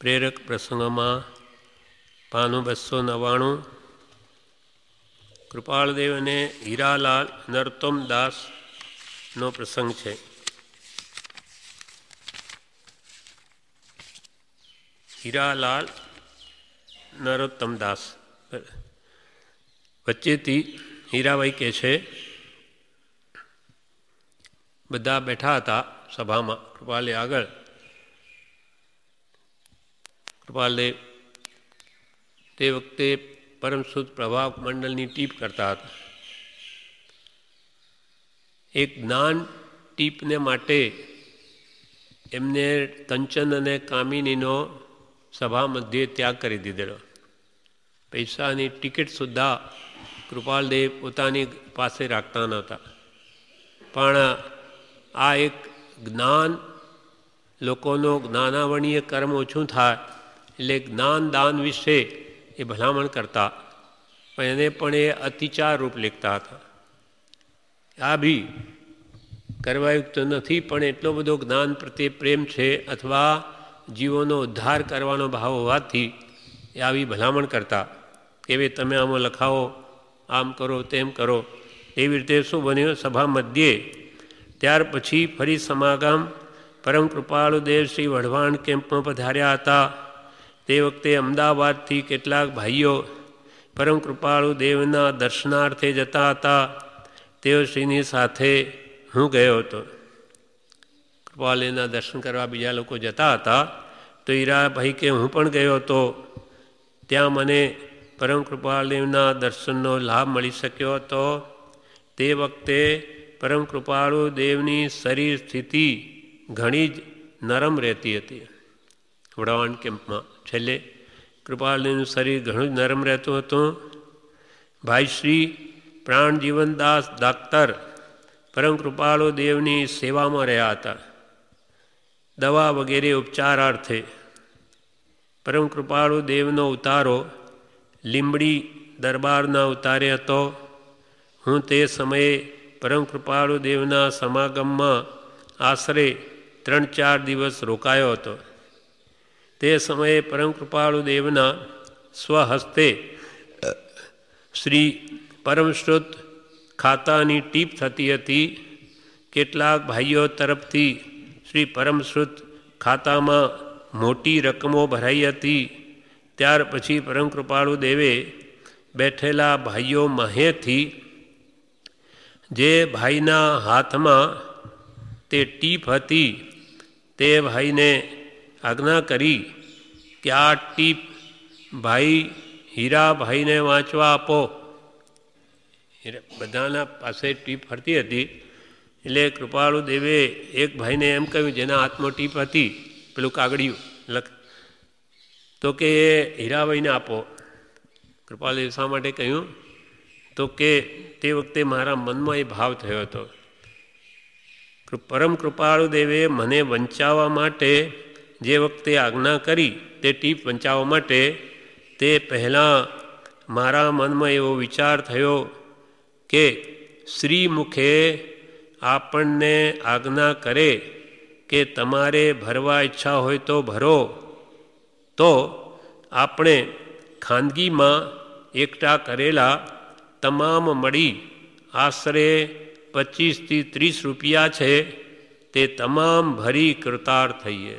પ્રેરક પ્રસંગોમાં પાનું બસો નવ્વાણું. કૃપાળદેવ અને હીરાલાલ નરતમ દાસનો પ્રસંગ છે. હીરાલાલ નરોત્તમ દાસ. વચ્ચેથી હીરાભાઈ કહે છે, બધા બેઠા હતા સભામાં. કૃપાલે આગળ કૃપાલદેવ તે વખતે પરમસુદ પ્રભાવ મંડળની ટીપ કરતા હતા. એક જ્ઞાન ટીપને માટે એમને કંચન અને કામિનીનો સભા મધ્યે ત્યાગ કરી દીધેલો. પૈસાની ટિકિટ સુદ્ધા કૃપાલદેવ પોતાની પાસે રાખતા નહોતા. પણ આ એક જ્ઞાન લોકોનો જ્ઞાનાવણીય કર્મ ઓછું થાય એટલે જ્ઞાન, દાન વિશે એ ભલામણ કરતા પણ એને પણ એ અતિચાર રૂપ લેખતા હતા. આ બી કરવાયુક્ત નથી, પણ એટલો બધો જ્ઞાન પ્રત્યે પ્રેમ છે અથવા જીવોનો ઉદ્ધાર કરવાનો ભાવ હોવાથી એ આવી ભલામણ કરતા. કે ભાઈ તમે આમાં લખાવો, આમ કરો, તેમ કરો, એવી રીતે શું બન્યું? સભા મધ્યે ત્યાર પછી ફરી સમાગમ પરમ કૃપાળુ શ્રી વઢવાણ કેમ્પમાં પધાર્યા હતા. તે વખતે અમદાવાદથી કેટલાક ભાઈઓ પરમ કૃપાળુ દેવના દર્શનાર્થે જતા હતા. તેઓ શ્રીની સાથે હું ગયો હતો. કૃપાલીના દર્શન કરવા બીજા લોકો જતા હતા. તો હીરાભાઈ કે, હું પણ ગયો હતો. ત્યાં મને પરમ કૃપાળદેવના દર્શનનો લાભ મળી શક્યો હતો. તે વખતે પરમ કૃપાળુ દેવની શરીર સ્થિતિ ઘણી જ નરમ રહેતી હતી. વડવાણ કેમ્પમાં છેલ્લે કૃપાલદેવનું શરીર ઘણું જ નરમ રહેતું હતું. ભાઈ શ્રી પ્રાણજીવનદાસ જીવનદાસ પરમ કૃપાળુ દેવની સેવામાં રહ્યા હતા. દવા વગેરે ઉપચારાર્થે પરમ કૃપાળુ દેવનો ઉતારો લીંબડી દરબારના ઉતારે હતો. હું તે સમયે પરમ કૃપાળુ દેવના સમાગમમાં આશરે ત્રણ ચાર દિવસ રોકાયો હતો. તે સમયે પરમ કૃપાળુ સ્વહસ્તે શ્રી પરમશ્રુત ખાતાની ટીપ થતી હતી. કેટલાક ભાઈઓ તરફથી શ્રી પરમશ્રુત ખાતામાં મોટી રકમો ભરાઈ હતી. ત્યાર પછી પરમ કૃપાળુ બેઠેલા ભાઈઓ મહેથી, જે ભાઈના હાથમાં તે ટીપ હતી, તે ભાઈને આજ્ઞા કરી કે આ ટીપ ભાઈ હીરા ભાઈને વાંચવા આપો. બધાના પાસે ટીપ ફરતી હતી. એટલે કૃપાળુ દેવે એક ભાઈને એમ કહ્યું, જેના હાથમાં ટીપ હતી, પેલું કાગળિયું, લખ. તો કે એ હીરાભાઈને આપો. કૃપાલદેવ શા માટે કહ્યું? તો કે તે વખતે મારા મનમાં એ ભાવ થયો હતો. પરમ કૃપાળુ દેવે મને વંચાવવા માટે જે વખતે આજ્ઞા કરી તે ટીપ વંચાવવા માટે તે પહેલાં મારા મનમાં એવો વિચાર થયો કે શ્રી મુખે આપણને આજ્ઞા કરે કે તમારે ભરવા ઈચ્છા હોય તો ભરો, તો આપણે ખાનગીમાં એકઠા કરેલા તમામ મળી આશરે પચીસથી ત્રીસ રૂપિયા છે, તે તમામ ભરી કૃતાર થઈએ.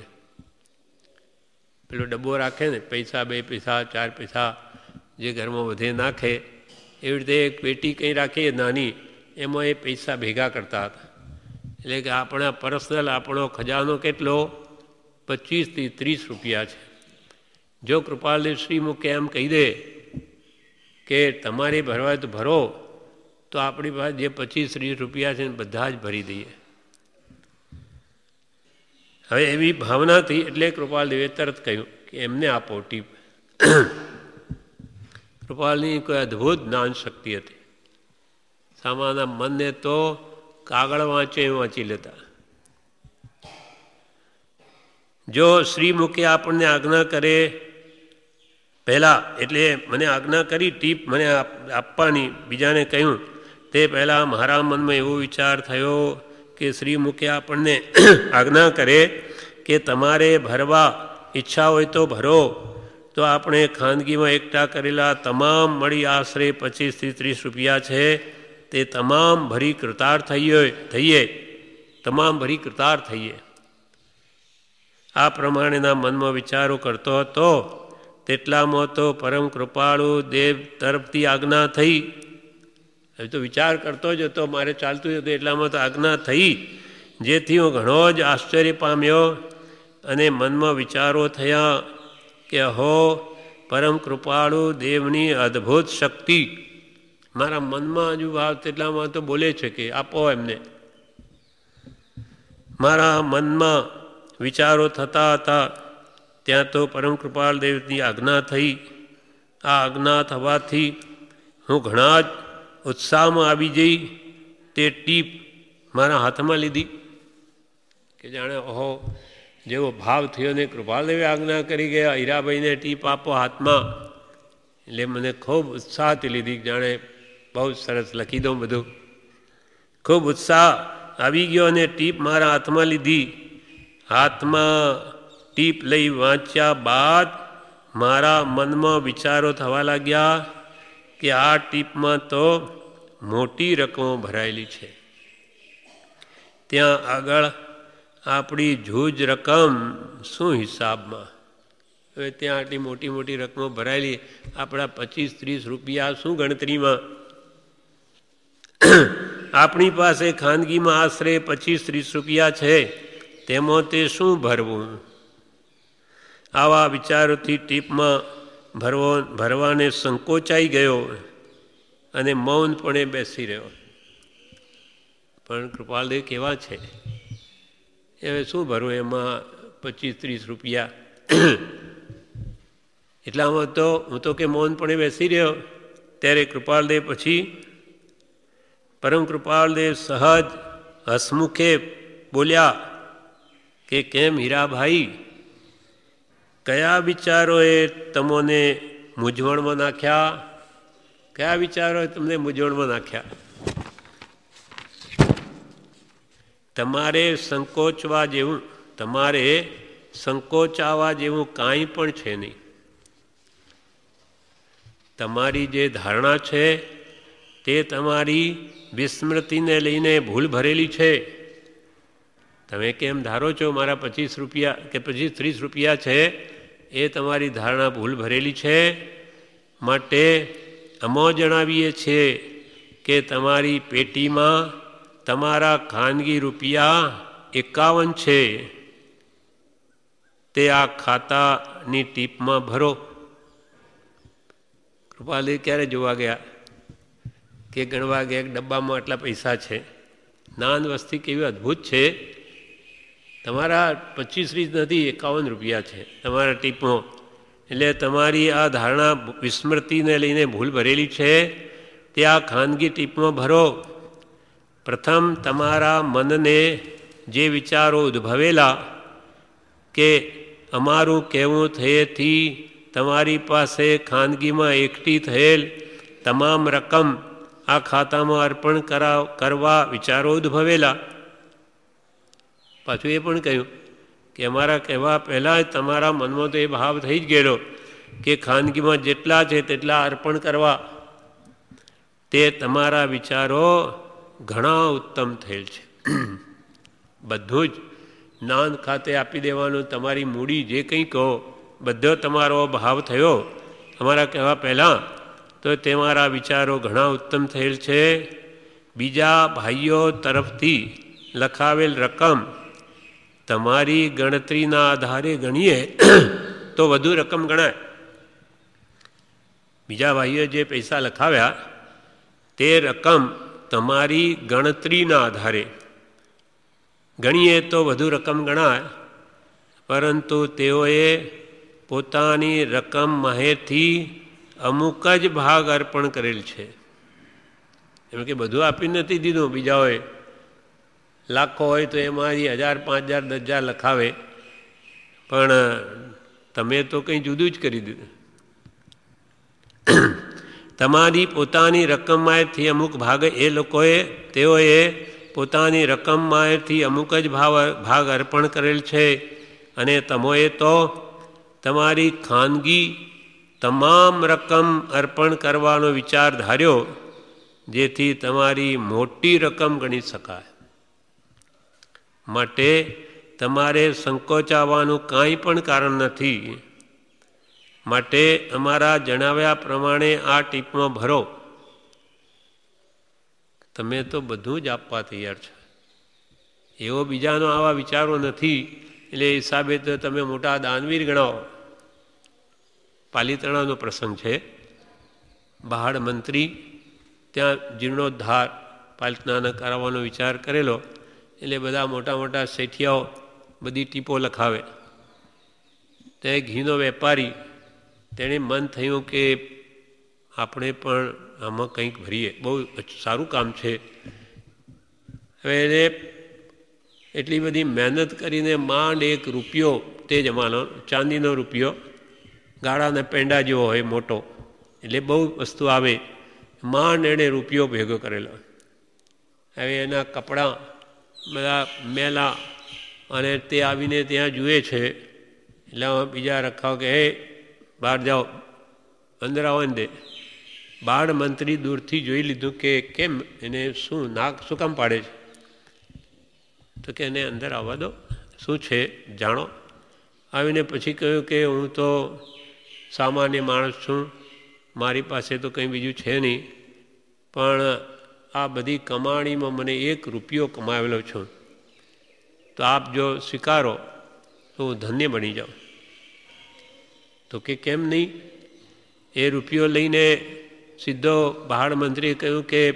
પેલો ડબ્બો રાખે ને, પૈસા, બે પૈસા, ચાર પૈસા જે ઘરમાં વધે નાખે, એવી રીતે એક પેટી કંઈ રાખીએ નાની, એમાં એ પૈસા ભેગા કરતા હતા. એટલે કે આપણા પર્સનલ, આપણો ખજાનો કેટલો? પચીસથી ત્રીસ રૂપિયા છે. જો કૃપાલદેવ શ્રી મુકે એમ કહી દે કે તમારે ભરવા તો ભરો, તો આપણી પાસે જે પચીસ, ત્રીસ રૂપિયા છે બધા જ ભરી દઈએ. હવે એવી ભાવનાથી એટલે કૃપાલદેવે તરત કહ્યું કે એમને આપો ટીપ. કૃપાલની કોઈ અદ્ભુત જ્ઞાન શક્તિ હતી. સામાના મનને તો કાગળ વાંચે વાંચી લેતા. જો શ્રી મુખે આપણને આજ્ઞા કરે પહેલાં, એટલે મને આજ્ઞા કરી, ટીપ મને આપવાની. બીજાને કહ્યું, તે પહેલાં મારા મનમાં એવો વિચાર થયો કે શ્રી મુખે આપણને આજ્ઞા કરે કે તમારે ભરવા ઈચ્છા હોય તો ભરો. તો આપણે ખાનગીમાં એકઠા કરેલા તમામ મળી આશરે પચીસથી ત્રીસ રૂપિયા છે. તે તમામ ભરી કૃતાર થઈએ થઈએ. તમામ ભરી કૃતાર થઈએ. આ પ્રમાણેના મનમાં વિચારો કરતો હતો. તેટલામાં તો પરમ કૃપાળુ દેવ તરફથી આજ્ઞા થઈ. હવે તો વિચાર કરતો જ હતો, મારે ચાલતું જ હતું, એટલામાં તો આજ્ઞા થઈ, જેથી હું ઘણો જ આશ્ચર્ય પામ્યો અને મનમાં વિચારો થયા કે હો પરમ કૃપાળુ દેવની અદ્ભુત શક્તિ. મારા મનમાં હજુ ભાવ તેટલામાં તો બોલે છે કે, આપો એમને. મારા મનમાં વિચારો થતા હતા, ત્યાં તો પરમ કૃપાળ દેવની આજ્ઞા થઈ. આ આજ્ઞા થવાથી હું ઘણા જ ઉત્સાહમાં આવી જઈ તે ટીપ મારા હાથમાં લીધી કે જાણે, ઓહો, જેવો ભાવ થયો ને કૃપાલદેવે આજ્ઞા કરી ગયા, હીરાભાઈને ટીપ આપો હાથમાં. એટલે મને ખૂબ ઉત્સાહથી લીધી, જાણે બહુ સરસ લખી દઉં બધું. ખૂબ ઉત્સાહ આવી ગયો અને ટીપ મારા હાથમાં લીધી. હાથમાં ટીપ લઈ વાંચ્યા બાદ મારા મનમાં વિચારો થવા લાગ્યા કે આ ટીપમાં તો મોટી રકમો ભરાયેલી છે. ત્યાં આગળ આપણી જૂજ રકમ શું હિસાબમાં? હવે ત્યાં આટલી મોટી મોટી રકમો ભરાયેલી, આપણા પચીસ ત્રીસ રૂપિયા શું ગણતરીમાં? આપણી પાસે ખાનગીમાં આશરે પચીસ ત્રીસ રૂપિયા છે, તેમાં તે શું ભરવું? આવા વિચારોથી ટીપમાં ભરવો, ભરવાને સંકોચાઈ ગયો. અને મૌનપણે બેસી રહ્યો. પણ કૃપાલદેવ કેવા છે? હવે શું ભરવું એમાં પચીસ ત્રીસ રૂપિયા? એટલામાં તો હું તો કે મૌનપણે બેસી રહ્યો. ત્યારે કૃપાલદેવ પછી પરમ કૃપાલદેવ સહજ હસમુખે બોલ્યા કે કેમ હીરાભાઈ? કયા વિચારોએ તમોને મૂંઝવણમાં નાખ્યા? કયા વિચારોએ તમને મૂંઝવણમાં નાખ્યા. તમારે સંકોચવા જેવું, તમારે સંકોચાવા જેવું કાંઈ પણ છે નહીં. તમારી જે ધારણા છે, તે તમારી વિસ્મૃતિને લઈને ભૂલ ભરેલી છે. તમે કેમ ધારો છો મારા પચીસ રૂપિયા કે પચીસ ત્રીસ રૂપિયા છે, એ તમારી ધારણા ભૂલ ભરેલી છે, માટે અમો જણાવીએ છીએ કે તમારી પેટીમાં તમારા ખાનગી રૂપિયા એકાવન છે. તે આ ખાતાની ટીપમાં ભરો. કૃપાલી ક્યારે જોવા ગયા? કે ગણવા ગયા એક ડબ્બામાં આટલા પૈસા છે? નાન વસ્તી કેવી અદ્ભુત છે. તમારા પચીસ રીત નથી, એકાવન રૂપિયા છે તમારા ટીપમાં. એટલે તમારી આ ધારણા વિસ્મૃતિને લઈને ભૂલ ભરેલી છે, તે આ ખાનગી ટીપમાં ભરો. પ્રથમ, તમારા મનને જે વિચારો ઉદ્ભવેલા કે અમારું કહેવું થયેથી તમારી પાસે ખાનગીમાં એકઠી થયેલ તમામ રકમ આ ખાતામાં અર્પણ કરાવ કરવા વિચારો ઉદ્ભવેલા. પાછું એ પણ કહ્યું કે અમારા કહેવા પહેલાં જ તમારા મનમાં તો એ ભાવ થઈ જ ગયેલો કે ખાનગીમાં જેટલા છે તેટલા અર્પણ કરવા. તે તમારા વિચારો ઘણા ઉત્તમ થયેલ છે. બધું જ નાન ખાતે આપી દેવાનું તમારી મૂડી જે કંઈ કહો, બધો તમારો ભાવ થયો. અમારા કહેવા પહેલાં તો તે મારા વિચારો ઘણા ઉત્તમ થયેલ છે. બીજા ભાઈઓ તરફથી લખાવેલ રકમ તમારી ગણતરીના આધારે ગણીએ, તો વધુ રકમ ગણાય. બીજા ભાઈઓએ જે પૈસા લખાવ્યા, તે રકમ તમારી ગણતરીના આધારે. ગણીએ તો વધુ રકમ ગણાય, પરંતુ તેઓએ પોતાની રકમ માહેરથી અમુક જ ભાગ અર્પણ કરેલ છે. એમ કે બધું આપી નથી દીધું બીજાઓએ. લાખો હોય તો એમાંથી હજાર, પાંચ હજાર, દસ હજાર લખાવે. પણ તમે તો કંઈ જુદું જ કરી દીધું. તમારી પોતાની રકમમાંથી અમુક ભાગ એ લોકોએ, તેઓએ પોતાની રકમમાંથી અમુક જ ભાવ, ભાગ અર્પણ કરેલ છે. અને તમોએ તો તમારી ખાનગી તમામ રકમ અર્પણ કરવાનો વિચાર ધાર્યો, જેથી તમારી મોટી રકમ ગણી શકાય. માટે તમારે સંકોચાવાનું કાંઈ પણ કારણ નથી. માટે અમારા જણાવ્યા પ્રમાણે આ ટીપમાં ભરો. તમે તો બધું જ આપવા તૈયાર છો. એવો બીજાનો આવા વિચારો નથી. એટલે હિસાબે તો તમે મોટા દાનવીર ગણાવો પાલીતણાનો પ્રસંગ છે. બહાડ મંત્રી, ત્યાં જીર્ણોદ્ધાર પાલિતાણા કરાવવાનો વિચાર કરેલો. એટલે બધા મોટા મોટા શેઠિયાઓ બધી ટીપો લખાવે. તે ઘીનો વેપારી, તેણે મન થયું કે આપણે પણ આમાં કંઈક ભરીએ. બહુ સારું કામ છે. હવે એને એટલી બધી મહેનત કરીને માંડ એક રૂપિયો, તે જમાનો ચાંદીનો રૂપિયો, ગાળાના પેંડા જેવો હોય મોટો, એટલે બહુ વસ્તુ આવે. માંડ એણે રૂપિયો ભેગો કરેલો. હવે એના કપડાં બધા મેલા અને તે આવીને ત્યાં જુએ છે. એટલે બીજા રખાવ કે, હે, બહાર જાઓ, અંદર આવવાને દે. બાળ મંત્રી દૂરથી જોઈ લીધું કે, કેમ? એને શું નાક શું કામ પાડે છે? તો કે, એને અંદર આવવા દો. શું છે? જાણો. આવીને પછી કહ્યું કે, હું તો સામાન્ય માણસ છું. મારી પાસે તો કંઈ બીજું છે નહીં. પણ આ બધી કમાણીમાં મને એક રૂપિયો કમાવેલો છું. તો આપ જો સ્વીકારો, તો હું ધન્ય બની જાઉં. તો કે કેમ નહીં? એ રૂપિયો લઈને સીધો બહાર મંત્રીએ કહ્યું કે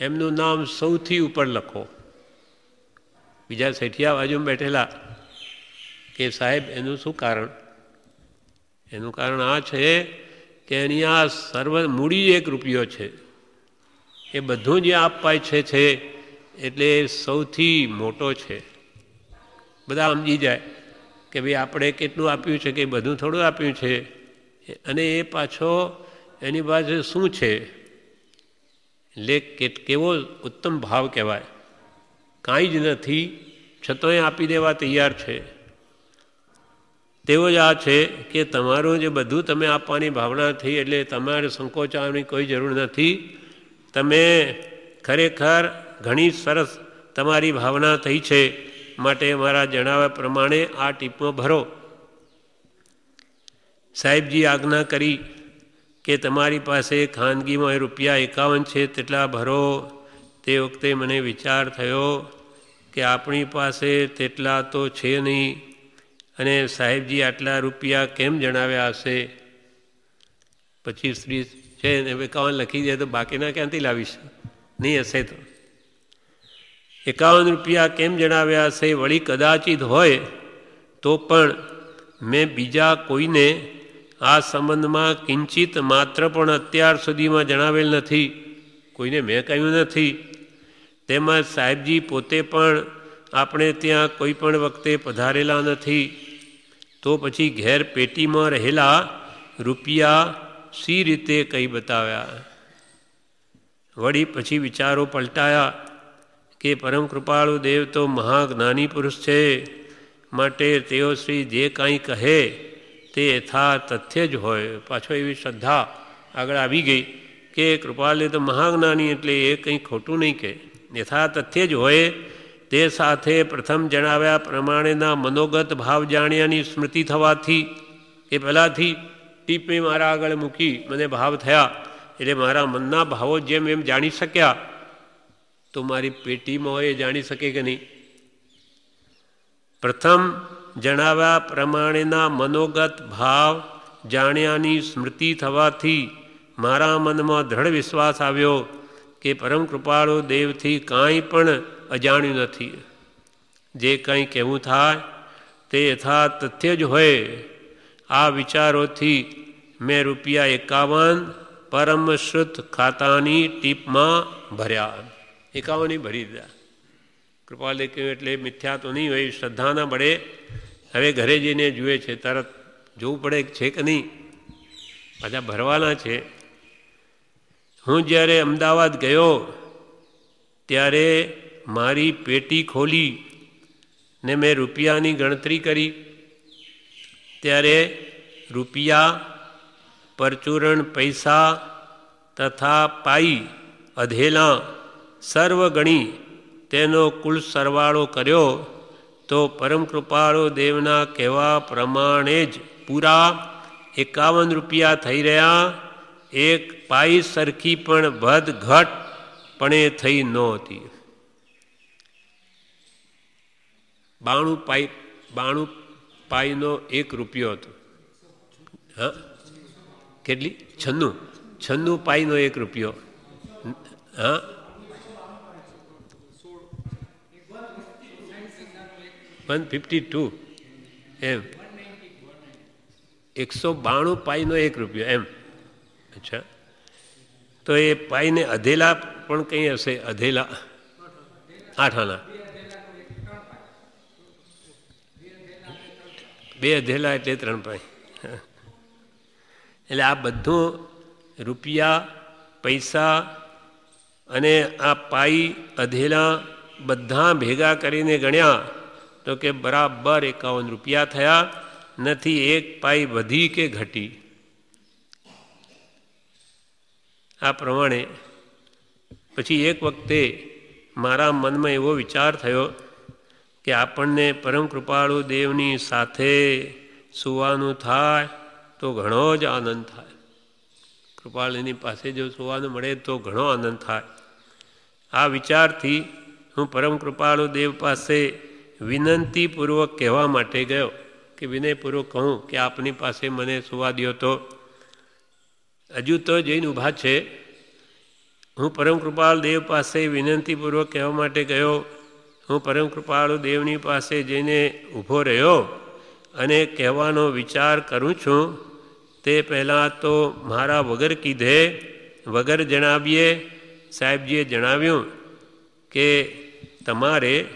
એમનું નામ સૌથી ઉપર લખો. બીજા શેઠિયા બાજુમાં બેઠેલા કે સાહેબ, એનું શું કારણ? એનું કારણ આ છે કે એની આ સર્વ મૂડી એક રૂપિયો છે. એ બધું જે આપવાય છે છે, એટલે સૌથી મોટો છે. બધા સમજી જાય કે ભાઈ આપણે કેટલું આપ્યું છે, કે બધું થોડું આપ્યું છે. અને એ પાછો એની પાસે શું છે? એટલે કેવો ઉત્તમ ભાવ કહેવાય. કાંઈ જ નથી, છતાંય આપી દેવા તૈયાર છે. તેવો જ આ છે કે તમારું જે બધું તમે આપવાની ભાવના થઈ, એટલે તમારે સંકોચાવાની કોઈ જરૂર નથી. તમે ખરેખર ઘણી સરસ તમારી ભાવના થઈ છે માટે મારા જણાવ્યા પ્રમાણે આ ટીપમાં ભરો. સાહેબજી આજ્ઞા કરી કે તમારી પાસે ખાનગીમાં રૂપિયા એકાવન છે તેટલા ભરો. તે વખતે મને વિચાર થયો કે આપણી પાસે તેટલા તો છે નહીં. અને સાહેબજી આટલા રૂપિયા કેમ જણાવ્યા હશે? પછી સ્ત્રી છે ને એકાવન લખી દે તો બાકીના ક્યાંથી લાવીશ? નહીં હશે તો. એકાવન રૂપિયા કેમ જણાવ્યા હશે? વળી કદાચિત હોય તો પણ મેં બીજા કોઈને આ સંબંધમાં કિંચિત માત્ર પણ અત્યાર સુધીમાં જણાવેલ નથી. કોઈને મેં કહ્યું નથી. તેમજ સાહેબજી પોતે પણ આપણે ત્યાં કોઈ પણ વખતે પધારેલા નથી. તો પછી ઘેર પેટીમાં રહેલા રૂપિયા સી રીતે કંઈ બતાવ્યા? વળી પછી વિચારો પલટાયા કે પરમ કૃપાળુ દેવ તો મહાજ્ઞાની પુરુષ છે, માટે તેઓ શ્રી જે કાંઈ કહે તે યથા તથ્ય જ હોય. પાછો એવી શ્રદ્ધા આગળ આવી ગઈ કે કૃપાલે તો મહાજ્ઞાની એટલે એ કંઈ ખોટું નહીં કહે. યથા તથ્ય જ હોય તે સાથે પ્રથમ જણાવ્યા પ્રમાણેના મનોગત ભાવ જાણ્યાની સ્મૃતિ થવાથી એ પહેલાંથી ટીપે મારા આગળ મૂકી મને ભાવ થયા, એટલે મારા મનના ભાવો જેમ એમ જાણી શક્યા, તો મારી પેટીમાં હોય એ જાણી શકે કે નહીં? પ્રથમ, જણાવ્યા પ્રમાણેના મનોગત ભાવ જાણ્યાની સ્મૃતિ થવાથી મારા મનમાં દ્રઢ વિશ્વાસ આવ્યો કે પરમ કૃપાળુ દેવથી કાંઈ પણ અજાણ્યું નથી. જે કંઈ કહેવું થાય તે યથા તથ્ય જ હોય. આ વિચારોથી મેં રૂપિયા એકાવન પરમશ્રુત ખાતાની ટીપમાં ભર્યા. એકાવની ભરી દીધા. કૃપાલે કહ્યું, એટલે મિથ્યા તો નહીં હોય, શ્રદ્ધાના બળે હવે ઘરે જઈને જુએ છે, તરત જોવું પડે છે કે નહીં. પાછા ભરવાના છે. હું જ્યારે અમદાવાદ ગયો, ત્યારે મારી પેટી ખોલી ને મેં રૂપિયાની ગણતરી કરી. ત્યારે રૂપિયા, પરચુરણ પૈસા તથા પાઈ અધેલા સર્વ ગણી તેનો કુલ સરવાળો કર્યો, તો પરમ કૃપાળો દેવના કહેવા પ્રમાણે જ પૂરા એકાવન રૂપિયા થઈ રહ્યા. એક પાઈ સરખી પણ ભદ ઘટ પણે થઈ નહોતી. બાણું પાઈ, બાણું પાઈનો એક રૂપિયો હતો. હા? કેટલી? છન્નું. છન્નું પાઈનો એક રૂપિયો. હા? One fifty two. એમ. એકસો બાણું પાઈનો એક રૂપિયો, એમ. અચ્છા. તો એ પાઈને અધેલા પણ કંઈ હશે? અધેલા. આઠ આના. બે અધેલા એટલે ત્રણ પાઈ એટલે આ બધું રૂપિયા, પૈસા અને આ પાઈ, અધેલા બધા ભેગા કરીને ગણ્યા તો કે બરાબર એકાવન રૂપિયા થયા, નથી એક પાઈ વધી કે ઘટી. આ પ્રમાણે પછી એક વખતે મારા મનમાં એવો વિચાર થયો કે આપણને પરમ કૃપાળુ દેવની સાથે સુવાનું થાય તો ઘણો જ આનંદ થાય. કૃપાળુની પાસે જો સુવાનું મળે તો ઘણો આનંદ થાય. આ વિચારથી હું પરમ કૃપાળુ દેવ પાસે વિનંતીપૂર્વક કહેવા માટે ગયો કે વિનયપૂર્વક કહું કે આપની પાસે મને સુવા દો તો. હજુ તો જઈને ઊભા છે. હું પરમ કૃપાળ દેવ પાસે વિનંતીપૂર્વક કહેવા માટે ગયો હું પરમ કૃપાળુ દેવની પાસે જઈને ઊભો રહ્યો અને કહેવાનો વિચાર કરું છું, તે પહેલાં તો મારા વગર કીધે, વગર જણાવીએ, સાહેબજીએ જણાવ્યું કે તમારે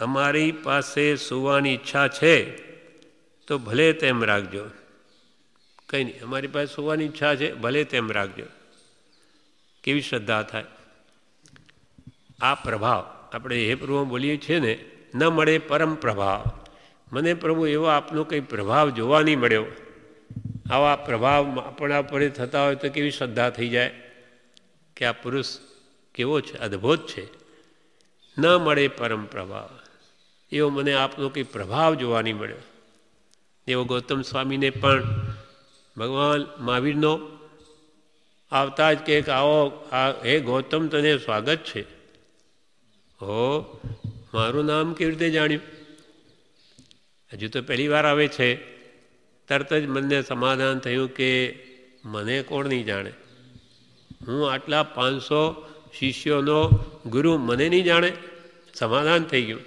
અમારી પાસે સુવાની ઈચ્છા છે, તો ભલે તેમ રાખજો. કંઈ નહીં, અમારી પાસે સુવાની ઈચ્છા છે, ભલે તેમ રાખજો. કેવી શ્રદ્ધા થાય. આ પ્રભાવ આપણે હે પ્રભુ બોલીએ છીએ ને, ન મળે પરમ પ્રભાવ. મને પ્રભુ એવો આપનો કંઈ પ્રભાવ જોવા નહીં મળ્યો. આવા પ્રભાવ આપણા પર થતા હોય તો કેવી શ્રદ્ધા થઈ જાય? કે આ પુરુષ કેવો છે, અદ્ભુત છે. ન મળે પરમ પ્રભાવ. એવો મને આપનો કંઈ પ્રભાવ જોવા નહીં મળ્યો. એવો ગૌતમ સ્વામીને પણ ભગવાન મહાવીરનો આવતા જ કે આવો, આ હે ગૌતમ, તને સ્વાગત છે. હો મારું નામ કેવી રીતે જાણ્યું. હજુ તો પહેલી વાર આવે છે. તરત જ મને સમાધાન થયું કે મને કોણ નહીં જાણે. હું આટલા પાંચસો શિષ્યોનો ગુરુ મને નહીં જાણે. સમાધાન થઈ ગયું.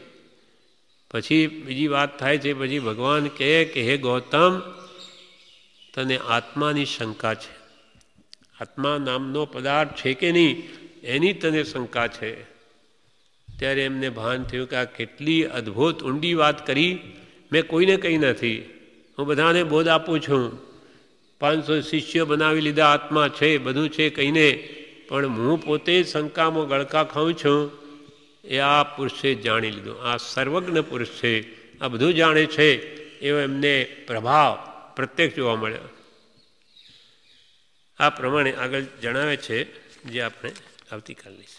પછી બીજી વાત થાય છે, પછી ભગવાન કહે કે, હે ગૌતમ, તને આત્માની શંકા છે. આત્મા નામનો પદાર્થ છે કે નહીં, એની તને શંકા છે. ત્યારે એમને ભાન થયું કે આ કેટલી અદ્ભુત ઊંડી વાત કરી. મેં કોઈને કહી નથી. હું બધાને બોધ આપું છું. પાંચસો શિષ્યો બનાવી લીધા, આત્મા છે, બધું છે કહીને. પણ હું પોતે શંકામાં ગળકા ખાઉં છું. એ આ પુરુષે જાણી લીધું. આ સર્વજ્ઞ પુરુષ છે આ બધું જાણે છે. એવો એમને પ્રભાવ પ્રત્યક્ષ જોવા મળ્યો. આ પ્રમાણે આગળ જણાવે છે જે આપણે આવતીકાલ લઈશું